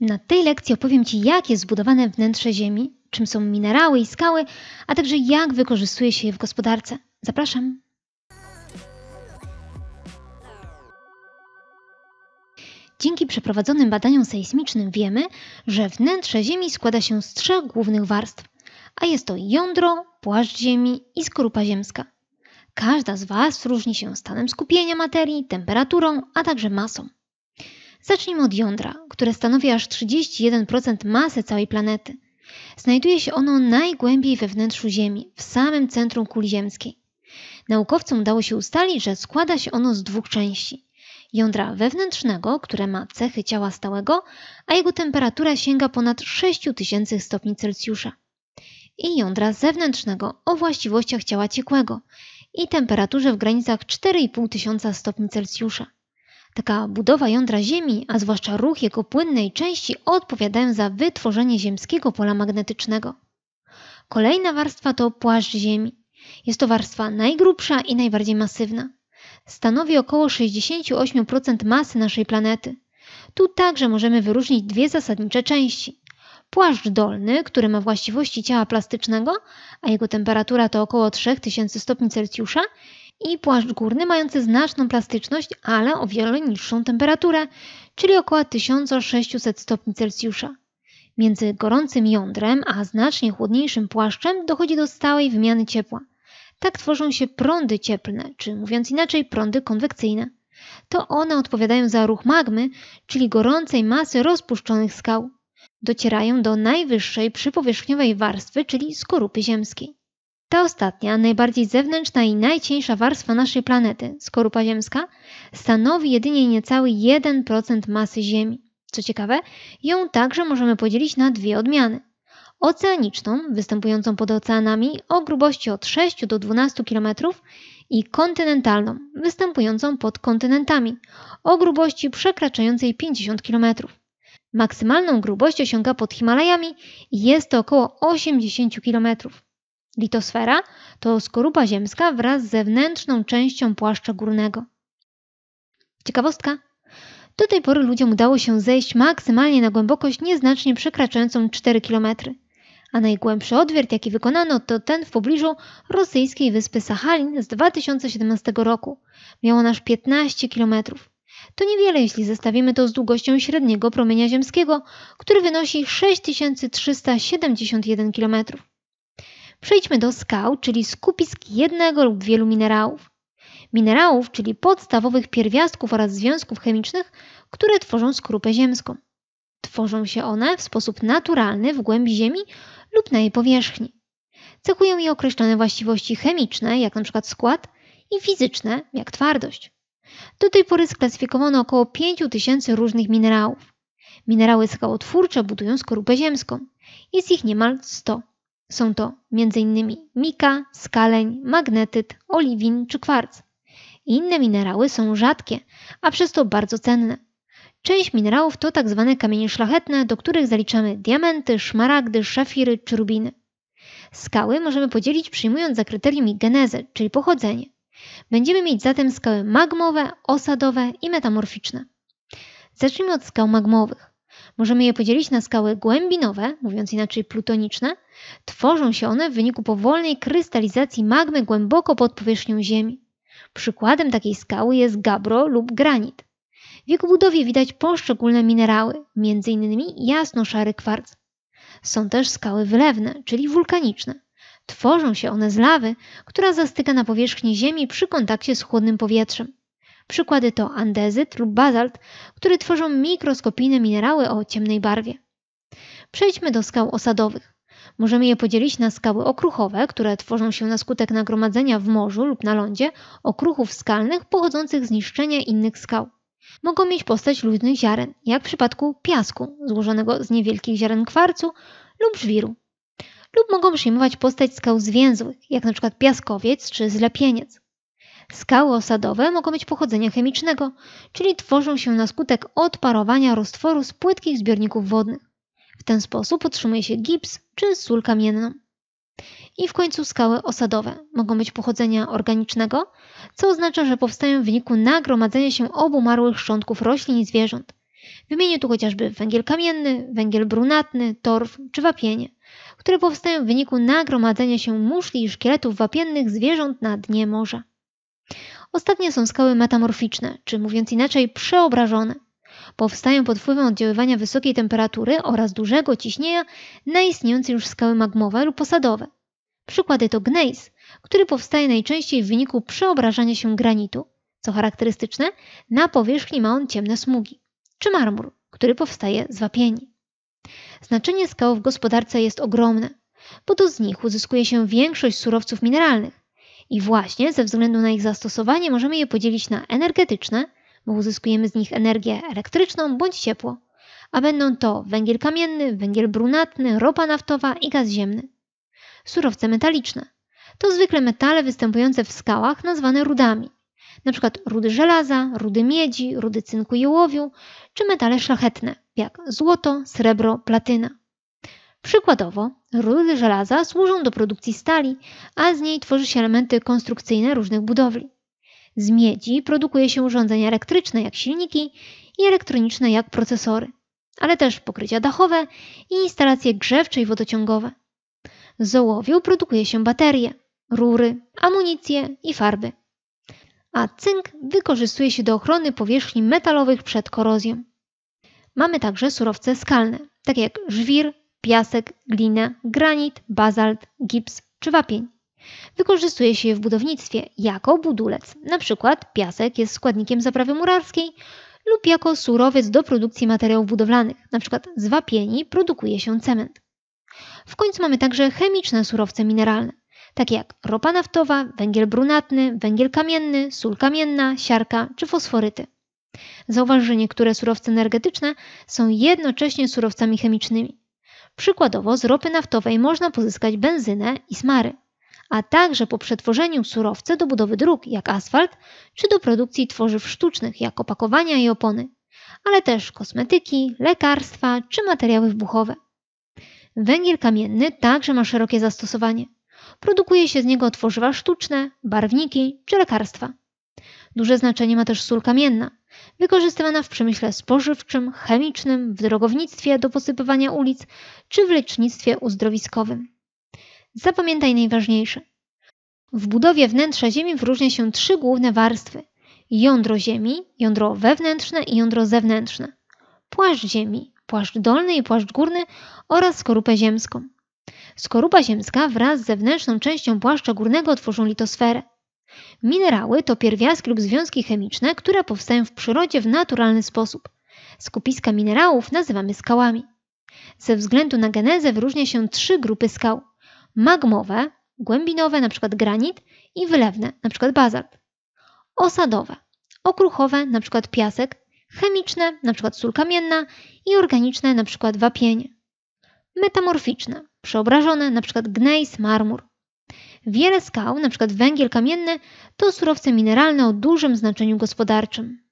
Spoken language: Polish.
Na tej lekcji opowiem Ci, jak jest zbudowane wnętrze Ziemi, czym są minerały i skały, a także jak wykorzystuje się je w gospodarce. Zapraszam. Dzięki przeprowadzonym badaniom sejsmicznym wiemy, że wnętrze Ziemi składa się z trzech głównych warstw, a jest to jądro, płaszcz Ziemi i skorupa ziemska. Każda z warstw różni się stanem skupienia materii, temperaturą, a także masą. Zacznijmy od jądra, które stanowi aż 31% masy całej planety. Znajduje się ono najgłębiej we wnętrzu Ziemi, w samym centrum kuli ziemskiej. Naukowcom udało się ustalić, że składa się ono z dwóch części. Jądra wewnętrznego, które ma cechy ciała stałego, a jego temperatura sięga ponad 6000 stopni Celsjusza. I jądra zewnętrznego o właściwościach ciała ciekłego i temperaturze w granicach 4500 stopni Celsjusza. Taka budowa jądra Ziemi, a zwłaszcza ruch jego płynnej części, odpowiadają za wytworzenie ziemskiego pola magnetycznego. Kolejna warstwa to płaszcz Ziemi. Jest to warstwa najgrubsza i najbardziej masywna. Stanowi około 68% masy naszej planety. Tu także możemy wyróżnić dwie zasadnicze części. Płaszcz dolny, który ma właściwości ciała plastycznego, a jego temperatura to około 3000 stopni Celsjusza i płaszcz górny mający znaczną plastyczność, ale o wiele niższą temperaturę, czyli około 1600 stopni Celsjusza. Między gorącym jądrem a znacznie chłodniejszym płaszczem dochodzi do stałej wymiany ciepła. Tak tworzą się prądy cieplne, czy mówiąc inaczej, prądy konwekcyjne. To one odpowiadają za ruch magmy, czyli gorącej masy rozpuszczonych skał. Docierają do najwyższej przypowierzchniowej warstwy, czyli skorupy ziemskiej. Ta ostatnia, najbardziej zewnętrzna i najcieńsza warstwa naszej planety, skorupa ziemska, stanowi jedynie niecały 1% masy Ziemi. Co ciekawe, ją także możemy podzielić na dwie odmiany. Oceaniczną, występującą pod oceanami o grubości od 6 do 12 km i kontynentalną, występującą pod kontynentami o grubości przekraczającej 50 km. Maksymalną grubość osiąga pod Himalajami i jest to około 80 km. Litosfera to skorupa ziemska wraz z zewnętrzną częścią płaszcza górnego. Ciekawostka. Do tej pory ludziom udało się zejść maksymalnie na głębokość nieznacznie przekraczającą 4 km, a najgłębszy odwiert, jaki wykonano, to ten w pobliżu rosyjskiej wyspy Sachalin z 2017 roku. Miał on aż 15 km. To niewiele, jeśli zestawimy to z długością średniego promienia ziemskiego, który wynosi 6371 km. Przejdźmy do skał, czyli skupisk jednego lub wielu minerałów. Minerałów, czyli podstawowych pierwiastków oraz związków chemicznych, które tworzą skorupę ziemską. Tworzą się one w sposób naturalny w głębi Ziemi lub na jej powierzchni. Cechują je określone właściwości chemiczne, jak np. skład, i fizyczne, jak twardość. Do tej pory sklasyfikowano około 5000 różnych minerałów. Minerały skałotwórcze budują skorupę ziemską. Jest ich niemal 100. Są to m.in. mika, skaleń, magnetyt, oliwin czy kwarc. Inne minerały są rzadkie, a przez to bardzo cenne. Część minerałów to tzw. Tak kamienie szlachetne, do których zaliczamy diamenty, szmaragdy, szafiry czy rubiny. Skały możemy podzielić przyjmując za kryterium ich genezę, czyli pochodzenie. Będziemy mieć zatem skały magmowe, osadowe i metamorficzne. Zacznijmy od skał magmowych. Możemy je podzielić na skały głębinowe, mówiąc inaczej plutoniczne. Tworzą się one w wyniku powolnej krystalizacji magmy głęboko pod powierzchnią Ziemi. Przykładem takiej skały jest gabro lub granit. W jego budowie widać poszczególne minerały, m.in. jasno-szary kwarc. Są też skały wylewne, czyli wulkaniczne. Tworzą się one z lawy, która zastyka na powierzchni Ziemi przy kontakcie z chłodnym powietrzem. Przykłady to andezyt lub bazalt, które tworzą mikroskopijne minerały o ciemnej barwie. Przejdźmy do skał osadowych. Możemy je podzielić na skały okruchowe, które tworzą się na skutek nagromadzenia w morzu lub na lądzie okruchów skalnych pochodzących z niszczenia innych skał. Mogą mieć postać luźnych ziaren, jak w przypadku piasku, złożonego z niewielkich ziaren kwarcu lub żwiru. Lub mogą przyjmować postać skał zwięzłych, jak np. piaskowiec czy zlepieniec. Skały osadowe mogą mieć pochodzenia chemicznego, czyli tworzą się na skutek odparowania roztworu z płytkich zbiorników wodnych. W ten sposób otrzymuje się gips czy sól kamienną. I w końcu skały osadowe mogą być pochodzenia organicznego, co oznacza, że powstają w wyniku nagromadzenia się obumarłych szczątków roślin i zwierząt. Wymienię tu chociażby węgiel kamienny, węgiel brunatny, torf czy wapienie, które powstają w wyniku nagromadzenia się muszli i szkieletów wapiennych zwierząt na dnie morza. Ostatnie są skały metamorficzne, czy mówiąc inaczej przeobrażone. Powstają pod wpływem oddziaływania wysokiej temperatury oraz dużego ciśnienia na istniejące już skały magmowe lub posadowe. Przykłady to gnejs, który powstaje najczęściej w wyniku przeobrażania się granitu, co charakterystyczne, na powierzchni ma on ciemne smugi, czy marmur, który powstaje z wapieni. Znaczenie skał w gospodarce jest ogromne, bo to z nich uzyskuje się większość surowców mineralnych i właśnie ze względu na ich zastosowanie możemy je podzielić na energetyczne, bo uzyskujemy z nich energię elektryczną bądź ciepło, a będą to węgiel kamienny, węgiel brunatny, ropa naftowa i gaz ziemny. Surowce metaliczne to zwykle metale występujące w skałach nazwane rudami, np. rudy żelaza, rudy miedzi, rudy cynku i ołowiu, czy metale szlachetne, jak złoto, srebro, platyna. Przykładowo, rudy żelaza służą do produkcji stali, a z niej tworzy się elementy konstrukcyjne różnych budowli. Z miedzi produkuje się urządzenia elektryczne jak silniki i elektroniczne jak procesory, ale też pokrycia dachowe i instalacje grzewcze i wodociągowe. Z ołowiu produkuje się baterie, rury, amunicje i farby. A cynk wykorzystuje się do ochrony powierzchni metalowych przed korozją. Mamy także surowce skalne, takie jak żwir, piasek, glina, granit, bazalt, gips czy wapień. Wykorzystuje się je w budownictwie jako budulec. Przykład piasek jest składnikiem zaprawy murarskiej lub jako surowiec do produkcji materiałów budowlanych. Przykład z wapieni produkuje się cement. W końcu mamy także chemiczne surowce mineralne, takie jak ropa naftowa, węgiel brunatny, węgiel kamienny, sól kamienna, siarka czy fosforyty. Zauważ, że niektóre surowce energetyczne są jednocześnie surowcami chemicznymi. Przykładowo z ropy naftowej można pozyskać benzynę i smary, a także po przetworzeniu surowce do budowy dróg, jak asfalt, czy do produkcji tworzyw sztucznych, jak opakowania i opony, ale też kosmetyki, lekarstwa czy materiały wybuchowe. Węgiel kamienny także ma szerokie zastosowanie. Produkuje się z niego tworzywa sztuczne, barwniki czy lekarstwa. Duże znaczenie ma też sól kamienna, wykorzystywana w przemyśle spożywczym, chemicznym, w drogownictwie do posypywania ulic czy w lecznictwie uzdrowiskowym. Zapamiętaj najważniejsze. W budowie wnętrza Ziemi wyróżnia się trzy główne warstwy: jądro Ziemi, jądro wewnętrzne i jądro zewnętrzne, płaszcz Ziemi, płaszcz dolny i płaszcz górny oraz skorupę ziemską. Skorupa ziemska wraz z zewnętrzną częścią płaszcza górnego tworzą litosferę. Minerały to pierwiastki lub związki chemiczne, które powstają w przyrodzie w naturalny sposób. Skupiska minerałów nazywamy skałami. Ze względu na genezę wyróżnia się trzy grupy skał: magmowe, głębinowe, np. granit i wylewne, np. bazalt. Osadowe, okruchowe, np. piasek, chemiczne, np. sól kamienna i organiczne, np. wapienie. Metamorficzne, przeobrażone, np. gnejs, marmur. Wiele skał, np. węgiel kamienny, to surowce mineralne o dużym znaczeniu gospodarczym.